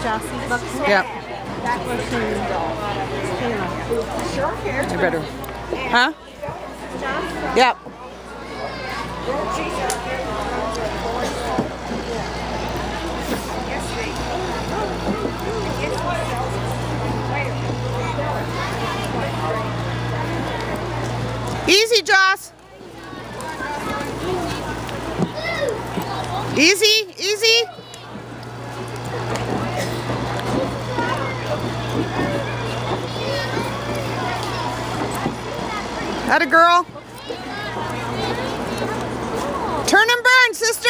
Josi Buckner. Yep. Her name? Kayla. You better. Huh? Yep. Easy, Joss. Easy, easy. That a girl. Turn and burn, sister.